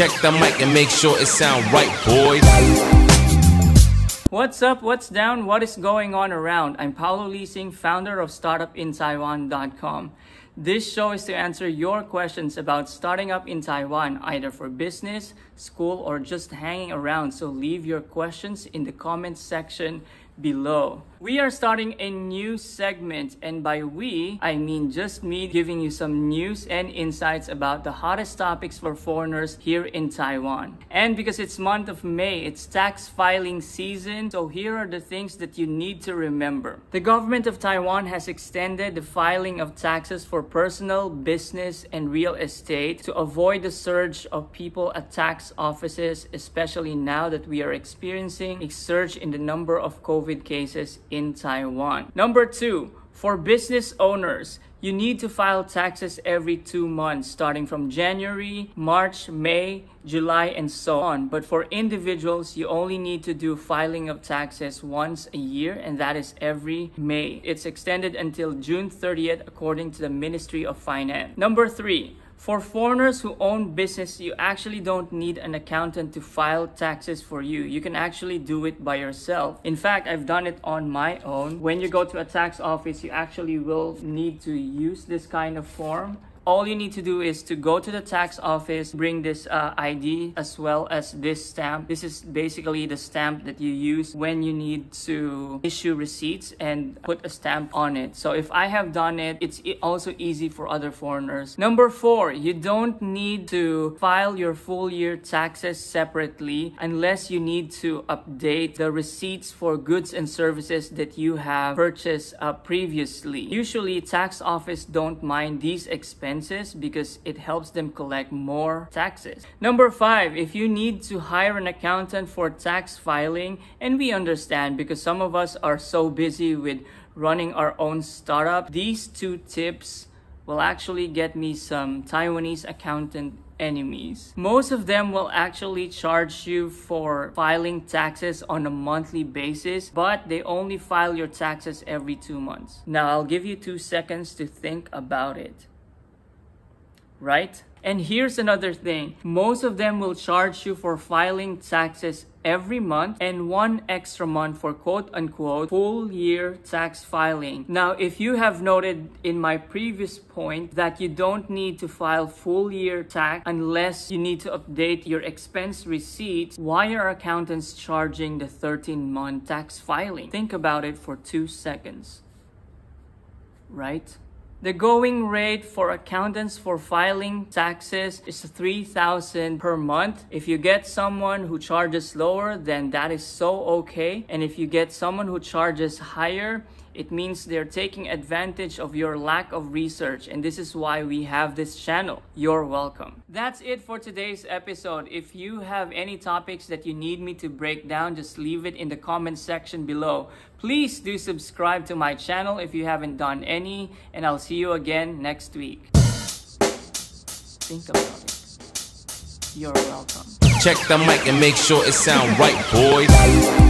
Check the mic and make sure it sound right, boys. What's up? What's down? What is going on around? I'm Paolo Lising, founder of StartupInTaiwan.com. This show is to answer your questions about starting up in Taiwan, either for business, school, or just hanging around. So leave your questions in the comments section below. We are starting a new segment, and by we, I mean just me giving you some news and insights about the hottest topics for foreigners here in Taiwan. And because it's month of May, it's tax filing season, so here are the things that you need to remember. The government of Taiwan has extended the filing of taxes for personal, business, and real estate to avoid the surge of people at tax offices, especially now that we are experiencing a surge in the number of COVID cases in Taiwan. Number two, for business owners, you need to file taxes every two months, starting from January, March, May, July, and so on. But for individuals, you only need to do filing of taxes once a year, and that is every May. It's extended until June 30th, according to the Ministry of Finance. Number three, for foreigners who own business, you actually don't need an accountant to file taxes for you. You can actually do it by yourself. In fact, I've done it on my own. When you go to a tax office, you actually will need to use this kind of form all you need to do is to go to the tax office, bring this uh, ID as well as this stamp. This is basically the stamp that you use when you need to issue receipts and put a stamp on it. So if I have done it, it's also easy for other foreigners. Number four, you don't need to file your full year taxes separately unless you need to update the receipts for goods and services that you have purchased uh, previously. Usually, tax office don't mind these expenses expenses because it helps them collect more taxes. Number five, if you need to hire an accountant for tax filing, and we understand because some of us are so busy with running our own startup, these two tips will actually get me some Taiwanese accountant enemies. Most of them will actually charge you for filing taxes on a monthly basis, but they only file your taxes every two months. Now, I'll give you two seconds to think about it right? And here's another thing. Most of them will charge you for filing taxes every month and one extra month for quote unquote full year tax filing. Now, if you have noted in my previous point that you don't need to file full year tax unless you need to update your expense receipts, why are accountants charging the 13 month tax filing? Think about it for two seconds. Right? The going rate for accountants for filing taxes is 3000 per month. If you get someone who charges lower, then that is so okay. And if you get someone who charges higher, it means they're taking advantage of your lack of research and this is why we have this channel. You're welcome. That's it for today's episode. If you have any topics that you need me to break down, just leave it in the comment section below. Please do subscribe to my channel if you haven't done any and I'll see you again next week. Think about it. You're welcome. Check the mic and make sure it sound right, boys.